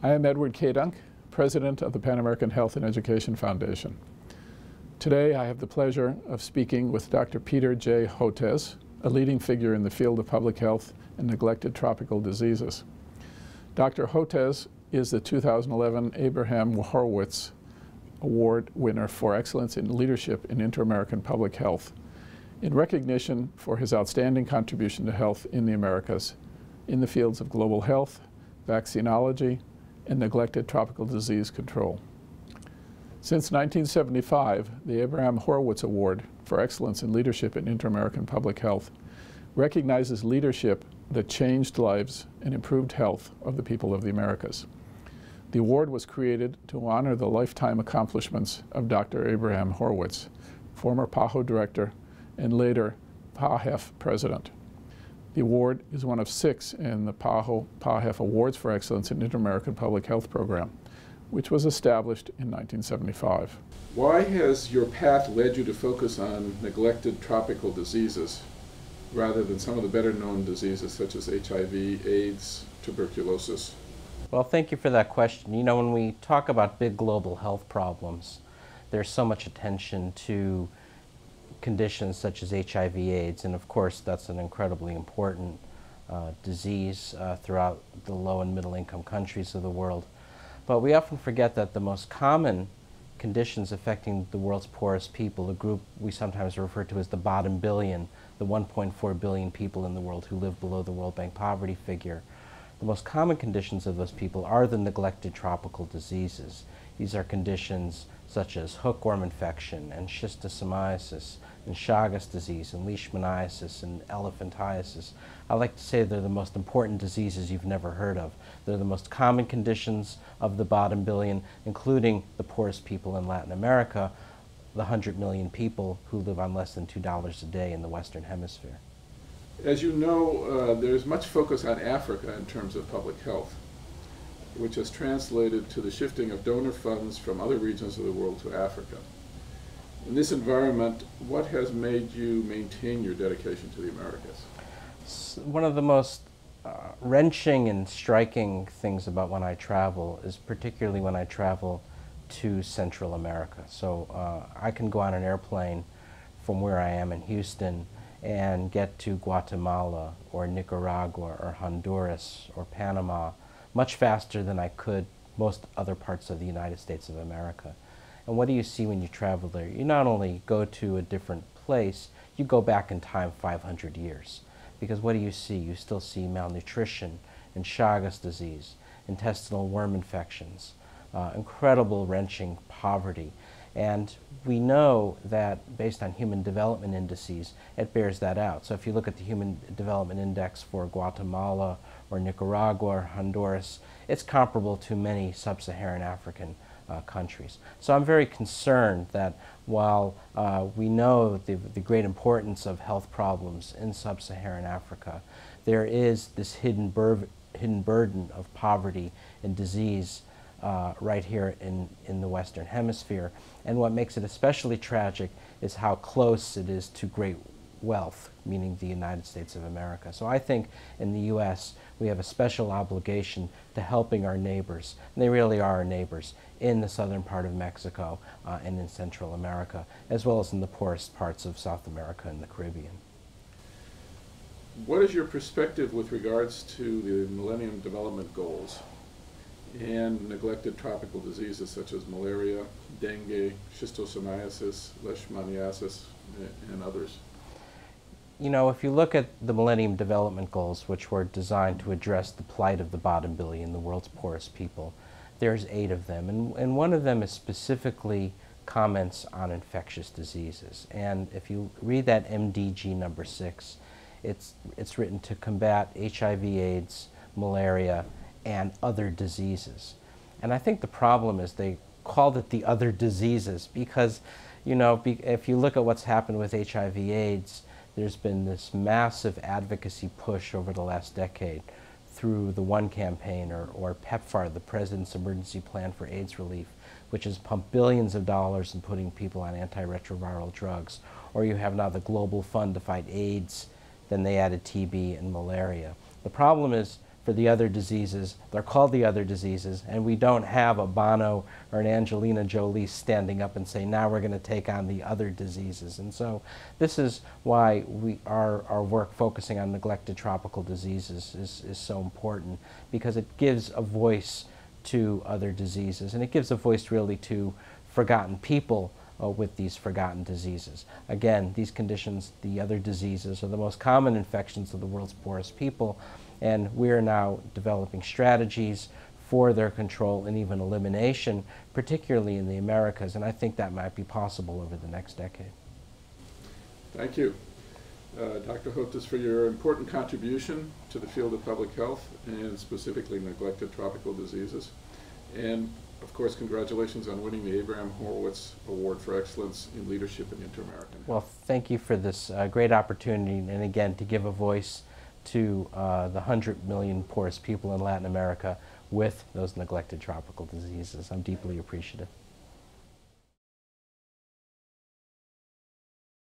I am Edward Kadunc, President of the Pan American Health and Education Foundation. Today I have the pleasure of speaking with Dr. Peter J. Hotez, a leading figure in the field of public health and neglected tropical diseases. Dr. Hotez is the 2011 Abraham Horwitz Award winner for excellence in leadership in inter-American public health in recognition for his outstanding contribution to health in the Americas in the fields of global health, vaccinology, and neglected tropical disease control. Since 1975, the Abraham Horwitz Award for Excellence in Leadership in Inter-American Public Health recognizes leadership that changed lives and improved health of the people of the Americas. The award was created to honor the lifetime accomplishments of Dr. Abraham Horwitz, former PAHO director and later PAHEF president. The award is one of six in the PAHO PAHEF Awards for Excellence in Inter-American Public Health Program, which was established in 1975. Why has your path led you to focus on neglected tropical diseases rather than some of the better known diseases such as HIV, AIDS, tuberculosis? Well, thank you for that question. You know, when we talk about big global health problems, there's so much attention to conditions such as HIV AIDS, and of course that's an incredibly important uh, disease uh, throughout the low and middle income countries of the world. But we often forget that the most common conditions affecting the world's poorest people, a group we sometimes refer to as the bottom billion, the 1.4 billion people in the world who live below the World Bank poverty figure. The most common conditions of those people are the neglected tropical diseases. These are conditions such as hookworm infection and schistosomiasis and Chagas disease and leishmaniasis and elephantiasis. I like to say they're the most important diseases you've never heard of. They're the most common conditions of the bottom billion, including the poorest people in Latin America, the 100 million people who live on less than $2 a day in the Western Hemisphere. As you know, uh, there's much focus on Africa in terms of public health which has translated to the shifting of donor funds from other regions of the world to Africa. In this environment, what has made you maintain your dedication to the Americas? One of the most uh, wrenching and striking things about when I travel is particularly when I travel to Central America. So uh, I can go on an airplane from where I am in Houston and get to Guatemala or Nicaragua or Honduras or Panama much faster than I could most other parts of the United States of America. And what do you see when you travel there? You not only go to a different place, you go back in time 500 years. Because what do you see? You still see malnutrition and Chagas disease, intestinal worm infections, uh, incredible wrenching poverty. And we know that based on human development indices, it bears that out. So if you look at the Human Development Index for Guatemala or Nicaragua or Honduras, it's comparable to many sub-Saharan African uh, countries. So I'm very concerned that while uh, we know the, the great importance of health problems in sub-Saharan Africa, there is this hidden, bur hidden burden of poverty and disease uh, right here in, in the Western Hemisphere. And what makes it especially tragic is how close it is to great wealth, meaning the United States of America. So I think in the U.S. we have a special obligation to helping our neighbors, and they really are our neighbors, in the southern part of Mexico uh, and in Central America, as well as in the poorest parts of South America and the Caribbean. What is your perspective with regards to the Millennium Development Goals and neglected tropical diseases such as malaria, dengue, schistosomiasis, leishmaniasis, and others? you know, if you look at the Millennium Development Goals, which were designed to address the plight of the bottom billion, the world's poorest people, there's eight of them. And, and one of them is specifically comments on infectious diseases. And if you read that MDG number six, it's, it's written to combat HIV, AIDS, malaria, and other diseases. And I think the problem is they called it the other diseases because, you know, be, if you look at what's happened with HIV, AIDS, there's been this massive advocacy push over the last decade through the One campaign or, or PEPFAR, the President's Emergency Plan for AIDS Relief, which has pumped billions of dollars in putting people on antiretroviral drugs. Or you have now the Global Fund to fight AIDS, then they added TB and malaria. The problem is for the other diseases. They're called the other diseases, and we don't have a Bono or an Angelina Jolie standing up and say, now we're going to take on the other diseases. And so this is why we, our, our work focusing on neglected tropical diseases is, is so important, because it gives a voice to other diseases, and it gives a voice really to forgotten people uh, with these forgotten diseases. Again, these conditions, the other diseases, are the most common infections of the world's poorest people, and we are now developing strategies for their control and even elimination, particularly in the Americas, and I think that might be possible over the next decade. Thank you. Uh, Dr. Hotez, for your important contribution to the field of public health and specifically neglected tropical diseases. And of course, congratulations on winning the Abraham Horwitz Award for Excellence in Leadership in Inter-American Well, thank you for this uh, great opportunity, and again, to give a voice to uh, the 100 million poorest people in Latin America with those neglected tropical diseases. I'm deeply appreciative.